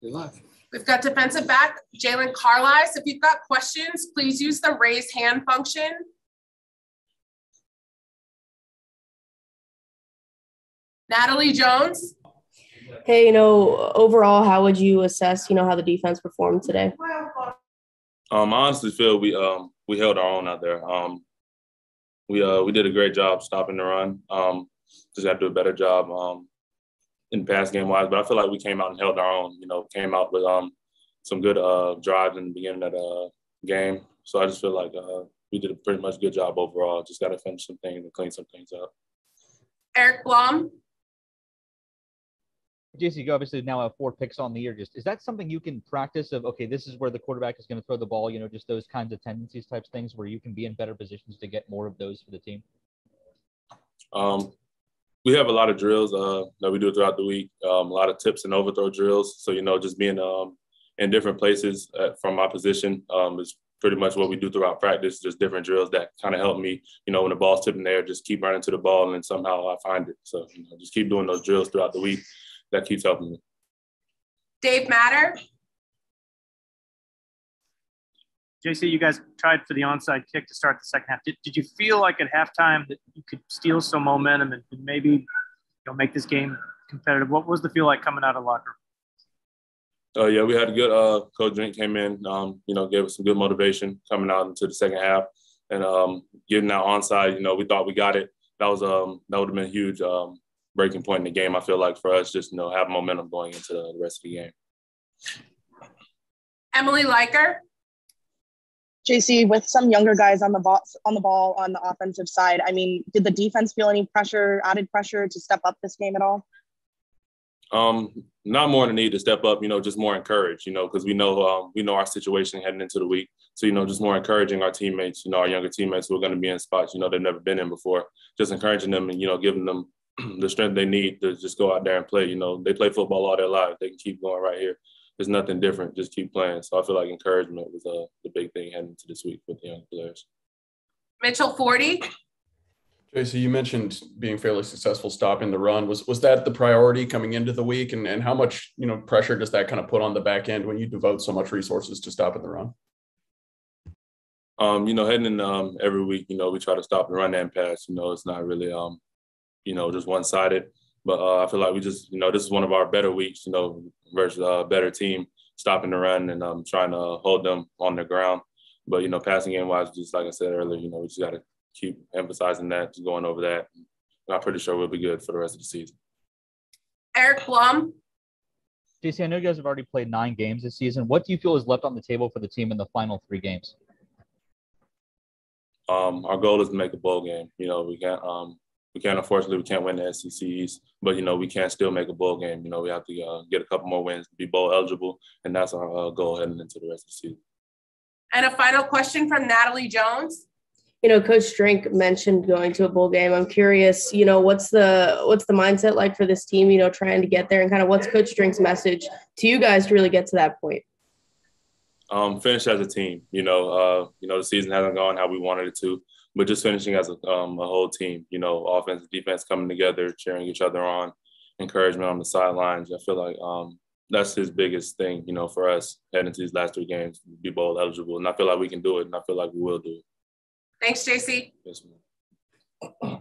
You're live. We've got defensive back Jaylon Carlies. If you've got questions, please use the raise hand function. Natalie Jones. Hey, you know, overall, how would you assess, you know, how the defense performed today? Um, I honestly feel we um we held our own out there. Um, we uh we did a great job stopping the run. Um, just got to do a better job um in pass game wise. But I feel like we came out and held our own. You know, came out with um some good uh drives in the beginning of the game. So I just feel like uh we did a pretty much good job overall. Just got to finish some things and clean some things up. Eric Blum. JC, you obviously now have four picks on the year. Just is that something you can practice of? Okay, this is where the quarterback is going to throw the ball. You know, just those kinds of tendencies, types things, where you can be in better positions to get more of those for the team. Um, we have a lot of drills uh, that we do throughout the week. Um, a lot of tips and overthrow drills. So you know, just being um, in different places at, from my position um, is pretty much what we do throughout practice. Just different drills that kind of help me. You know, when the ball's tipping there, just keep running to the ball, and then somehow I find it. So you know, just keep doing those drills throughout the week that keeps helping me. Dave Matter. JC, you guys tried for the onside kick to start the second half. Did, did you feel like at halftime that you could steal some momentum and, and maybe you know make this game competitive? What was the feel like coming out of locker? Oh uh, yeah, we had a good uh, coach. Drink came in, um, you know, gave us some good motivation coming out into the second half, and um, getting that onside. You know, we thought we got it. That was um, that would have been a huge um, breaking point in the game. I feel like for us, just you know, have momentum going into the rest of the game. Emily Liker. JC, with some younger guys on the ball on the ball on the offensive side, I mean, did the defense feel any pressure, added pressure to step up this game at all? Um, not more than need to step up, you know, just more encouraged, you know, because we know um, we know our situation heading into the week. So, you know, just more encouraging our teammates, you know, our younger teammates who are going to be in spots, you know, they've never been in before. Just encouraging them and, you know, giving them the strength they need to just go out there and play. You know, they play football all their lives. They can keep going right here. There's nothing different. Just keep playing. So I feel like encouragement was uh, the big thing heading into this week with the young players. Mitchell Forde. JC, you mentioned being fairly successful stopping the run. Was was that the priority coming into the week? And, and how much, you know, pressure does that kind of put on the back end when you devote so much resources to stopping the run? Um, you know, heading in um, every week, you know, we try to stop the run and pass. You know, it's not really um, you know, just one sided. But uh, I feel like we just, you know, this is one of our better weeks, you know, versus a better team stopping the run and um, trying to hold them on the ground. But, you know, passing game wise, just like I said earlier, you know, we just got to keep emphasizing that, just going over that. And I'm pretty sure we'll be good for the rest of the season. Eric Blum. JC, I know you guys have already played nine games this season. What do you feel is left on the table for the team in the final three games? Um, our goal is to make a bowl game. You know, we can't um, we can't unfortunately we can't win the SEC East, but you know we can still make a bowl game. You know we have to uh, get a couple more wins to be bowl eligible, and that's our uh, goal heading into the rest of the season. And a final question from Natalie Jones. You know, Coach Drink mentioned going to a bowl game. I'm curious, you know, what's the what's the mindset like for this team? You know, trying to get there, and kind of what's Coach Drink's message to you guys to really get to that point? Um, finish as a team. You know, uh, you know the season hasn't gone how we wanted it to but just finishing as a, um, a whole team, you know, offense, and defense coming together, cheering each other on, encouragement on the sidelines. I feel like um, that's his biggest thing, you know, for us heading into these last three games, be bowl eligible. And I feel like we can do it, and I feel like we will do it. Thanks, JC. Yes, ma'am.